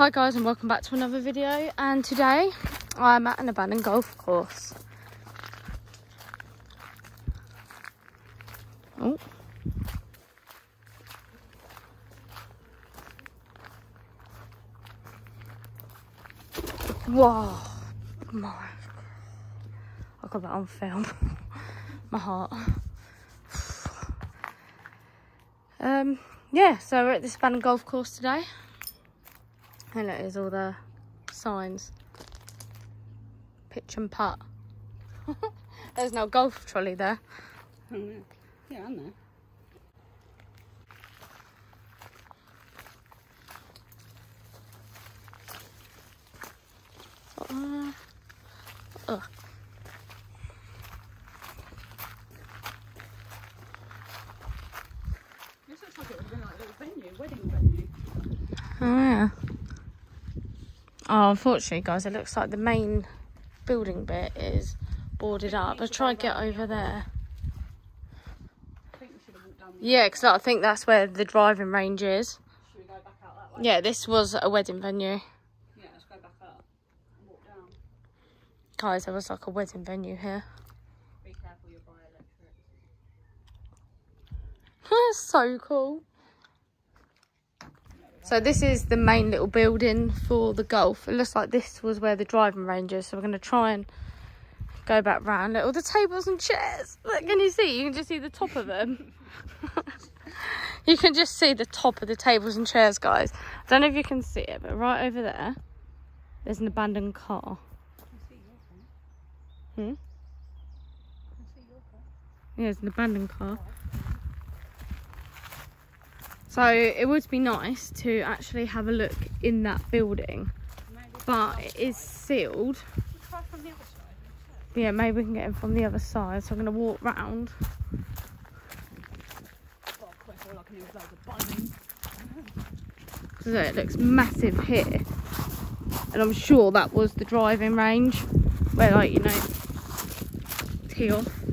Hi guys and welcome back to another video and today I'm at an abandoned golf course. Oh. Whoa. My. I got that on film. My heart. Um, yeah, so we're at this abandoned golf course today. And it is all the signs. Pitch and putt. There's no golf trolley there. Oh, yeah. Yeah, I know. Uh, ugh. This looks like it would have been like a little venue, wedding venue. Oh yeah. Oh, unfortunately, guys, it looks like the main building bit is boarded up. I'll try and get over there. Yeah, because I think that's where the driving range is. Yeah, this was a wedding venue. Yeah, let's go back up and walk down. Guys, there was like a wedding venue here. Be careful, you'll electric. That's so cool. So this is the main little building for the golf. It looks like this was where the driving range is. So we're going to try and go back round. Look, all the tables and chairs. Look, can you see? You can just see the top of them. you can just see the top of the tables and chairs, guys. I don't know if you can see it, but right over there, there's an abandoned car. Hmm? Yeah, it's an abandoned car. So it would be nice to actually have a look in that building, but it is sealed. yeah, maybe we can get in from the other side. So I'm gonna walk round. So it looks massive here, and I'm sure that was the driving range, where like you know, tee off.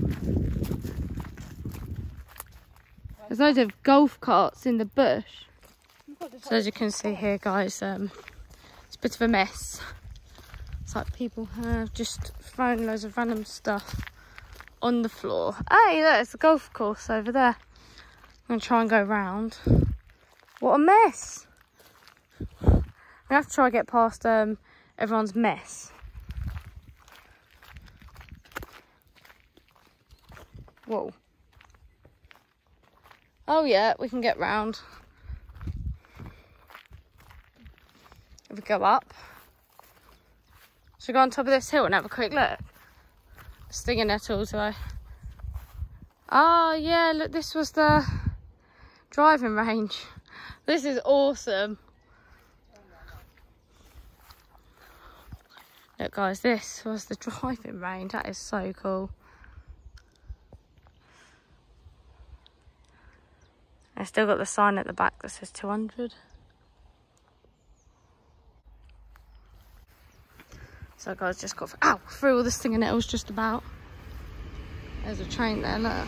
There's loads of golf carts in the bush. So as you can see here, guys, um, it's a bit of a mess. It's like people have just thrown loads of random stuff on the floor. Hey, look, it's a golf course over there. I'm gonna try and go round. What a mess! We have to try and get past um, everyone's mess. Whoa. Oh yeah, we can get round. If we go up. Should we go on top of this hill and have a quick look? Stinging nettles, I. Oh ah, yeah, look, this was the driving range. This is awesome. Look guys, this was the driving range. That is so cool. I still got the sign at the back that says 200. So guys, just got ow, through all the stinging nettles just about. There's a train there, look.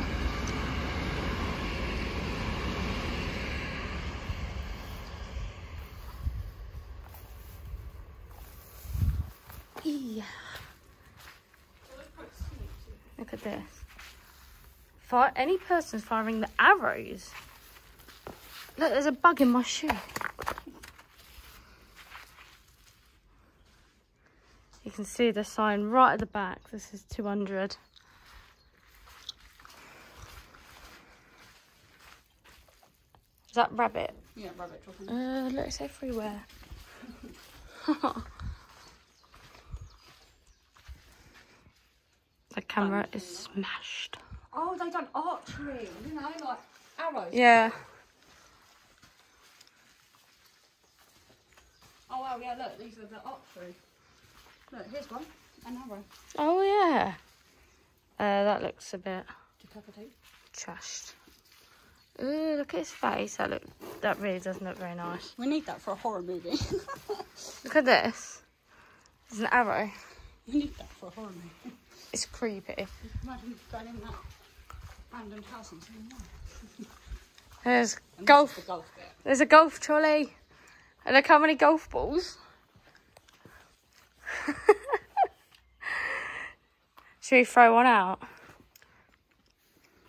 Yeah. Look at this. Fire any person's firing the arrows. Look, there's a bug in my shoe. You can see the sign right at the back. This is 200. Is that rabbit? Yeah, rabbit dropping. Uh, look, it's everywhere. the camera is smashed. Oh, they done archery, you know, like arrows. Yeah. Oh, wow, yeah, look, these are the archery. Look, here's one, an arrow. Oh, yeah. Uh, that looks a bit trashed. Ooh, look at his face. That look. That really doesn't look very nice. We need that for a horror movie. Look at this. There's an arrow. we need that for a horror movie. It's creepy. Imagine going in that abandoned house and seeing that. There's And golf. The golf bit. There's a golf trolley. And look how many golf balls. Should we throw one out?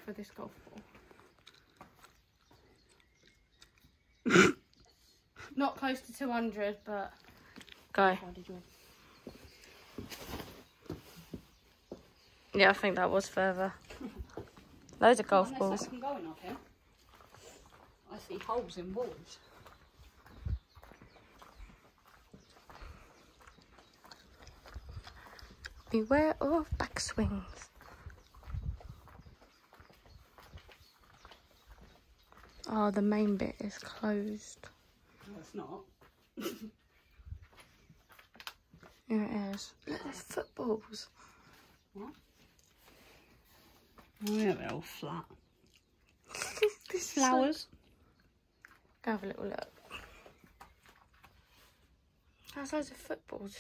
For this golf ball. Not close to 200, but go. Why did you? Yeah, I think that was further. Loads of golf balls. I can go in up here. I see holes in walls. Beware of backswings. Oh, the main bit is closed. No, it's not. Here it is. Look, there's footballs. What? Oh yeah, they're all flat. this is Flowers. like- Go have a little look. There's loads of footballs.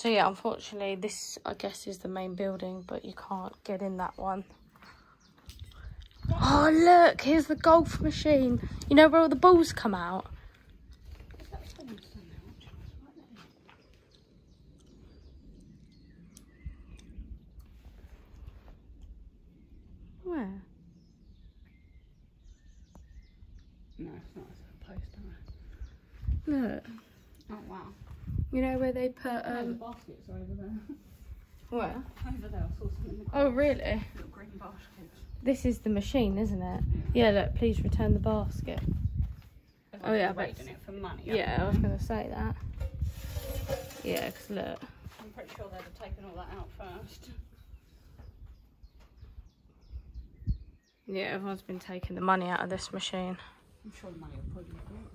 So yeah, unfortunately, this I guess is the main building, but you can't get in that one. Oh look, here's the golf machine. You know where all the balls come out? Where? No, it's not. It's a post, isn't it? Look. Oh wow. You know where they put no, the um baskets are over there. where? over there, I saw something in the Oh really? little green baskets. This is the machine, isn't it? Yeah, look, please return the basket. Oh, yeah, but- raiding it for money. Yeah, I was gonna say that. Yeah, 'cause look. I'm pretty sure they'd have taken all that out first. Yeah, everyone's been taking the money out of this machine. I'm sure the money will probably be good.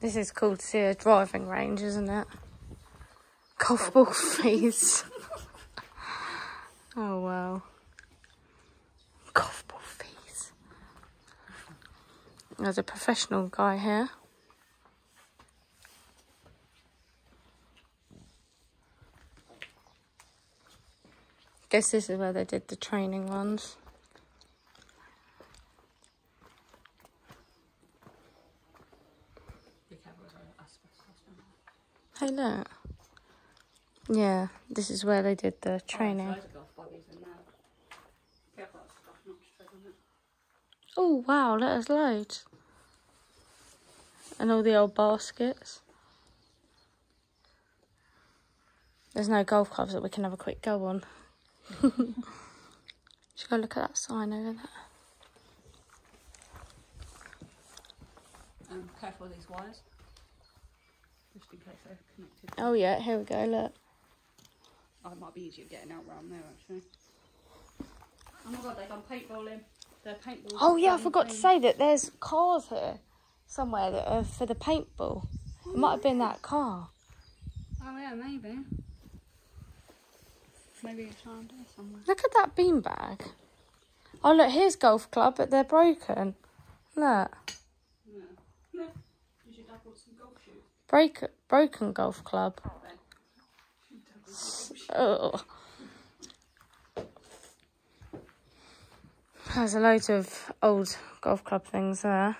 This is cool to see a driving range, isn't it? Golf ball oh wow. Golf ball. There's a professional guy here. Guess this is where they did the training ones. Be careful with the asbestos. Hey, look. Yeah, this is where they did the training. Oh, there's loads of golf buggies in there. Careful, that's stuff not straight on it. Oh wow, look, there's loads. And all the old baskets. There's no golf clubs that we can have a quick go on. Should go look at that sign over there. Um, careful with these wires. Just in case they're connected. Oh yeah, here we go, look. Oh, it might be easier getting out round there actually. Oh my god, they've gone paintballing. They're paintballing. Oh yeah, I forgot to say that there's cars here somewhere that are for the paintball. Oh, it might have been that car. Oh yeah, maybe. Maybe it's around here somewhere. Look at that beanbag. Oh look, here's golf club, but they're broken. Look. No. You should have bought some golf shoes. Break, broken golf club. Oh. There's a load of old golf club things there.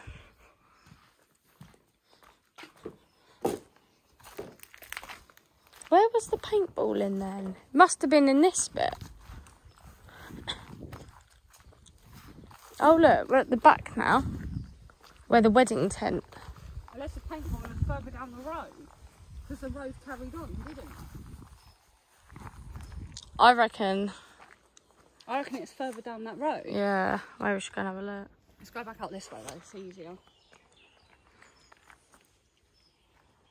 Where was the paintball in then? Must have been in this bit. Oh look, we're at the back now. Where the wedding tent. Unless the paintball was further down the road. Because the road carried on, didn't it? I reckon, I reckon it's further down that road. yeah, maybe we should go and have a look. Let's go back out this way though, it's easier.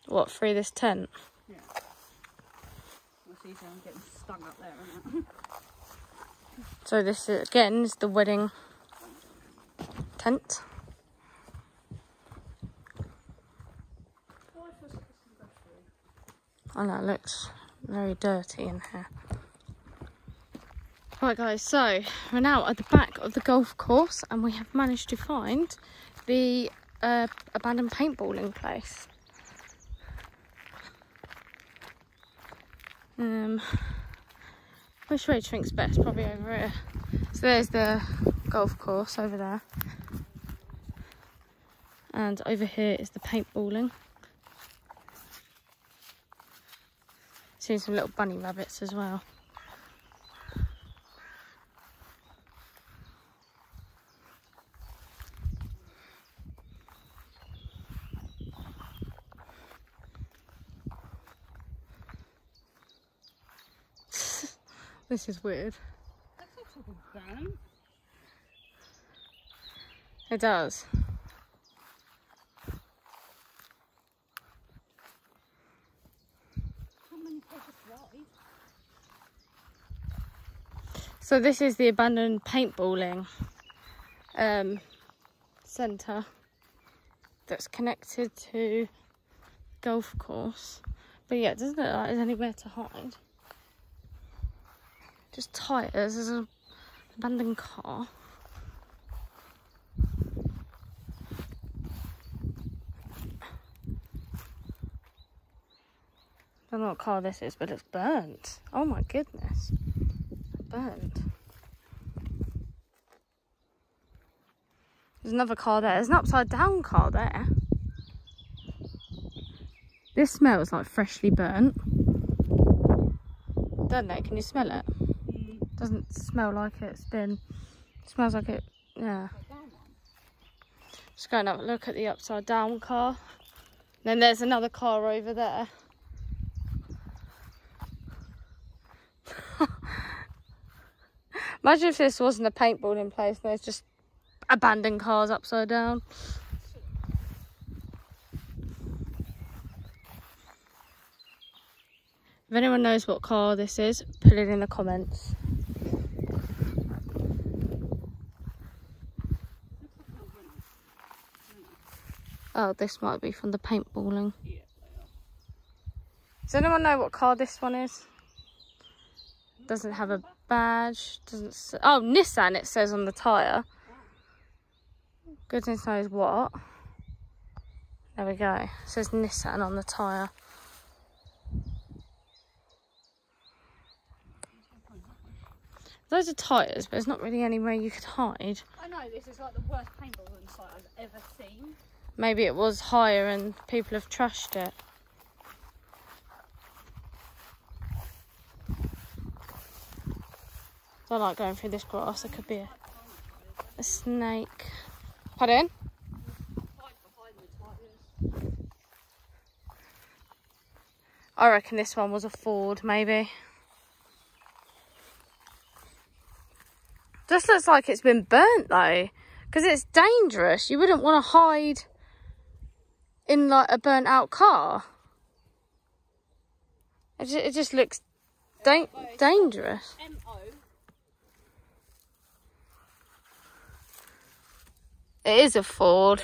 What, through this tent? Yeah. It's easier than getting stung up there, isn't it? So this is, again is the wedding tent. I know, it looks very dirty in here. Right guys, so we're now at the back of the golf course and we have managed to find the uh, abandoned paintballing place. Um, which way do you think's best? Probably over here. So there's the golf course over there. And over here is the paintballing. Seeing some little bunny rabbits as well. This is weird. It does. So this is the abandoned paintballing um, centre that's connected to golf course. But yeah, it doesn't look like there's anywhere to hide. Just tyres. There's an abandoned car. I don't know what car this is, but it's burnt. Oh my goodness. Burnt. There's another car there. There's an upside down car there. This smells like freshly burnt. Doesn't it? Can you smell it? Doesn't smell like it's been. smells like it. Yeah. Just go and have a look at the upside down car. Then there's another car over there. Imagine if this wasn't a paintballing place and there's just abandoned cars upside down. If anyone knows what car this is, put it in the comments. Oh, this might be from the paintballing. Yeah. Does anyone know what car this one is? Doesn't have a badge. Doesn't. s oh, Nissan. It says on the tyre. Goodness knows what. There we go. It says Nissan on the tyre. Those are tyres, but there's not really anywhere you could hide. I know this is like the worst paintballing site I've ever seen. Maybe it was higher and people have trashed it. Don't like going through this grass. There could be a, a snake. Pardon? I reckon this one was a Ford, maybe. Just looks like it's been burnt though, because it's dangerous. You wouldn't want to hide in like a burnt out car. It just, it just looks da- dangerous. It is a Ford.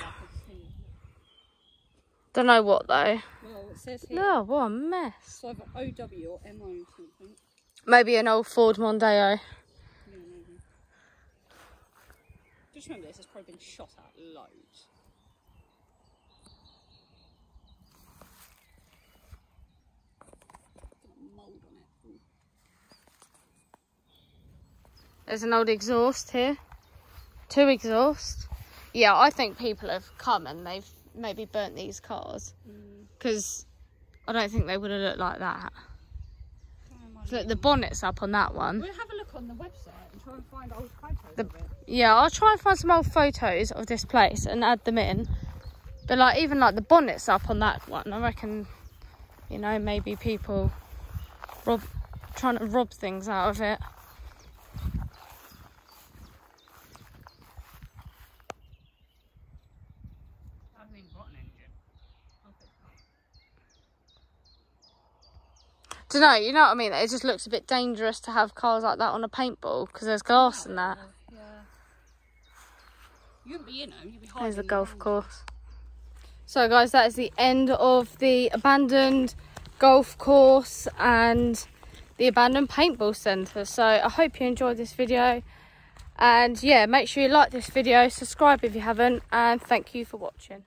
Don't know what though. Well, it says here. No, what a mess. It's either OW or MO something. Maybe an old Ford Mondeo. Yeah, maybe. Just remember this has probably been shot at loads. Mould on it. Ooh. There's an old exhaust here. Two exhaust. Yeah, I think people have come and they've maybe burnt these cars Mm. because I don't think they would have looked like that. Look, the bonnet's up on that one. We'll have a look on the website and try and find old photos The- of it. Yeah, I'll try and find some old photos of this place and add them in. But like even like the bonnet's up on that one. I reckon, you know, maybe people rob trying to rob things out of it. hasn't even got an engine. Okay. Do you know? You know what I mean? It just looks a bit dangerous to have cars like that on a paintball because there's glass in that. Yeah. You wouldn't be in them, you'd be hiding. There's a the golf course. So, guys, that is the end of the abandoned golf course and the abandoned paintball centre. So I hope you enjoyed this video. And yeah, make sure you like this video, subscribe if you haven't, and thank you for watching.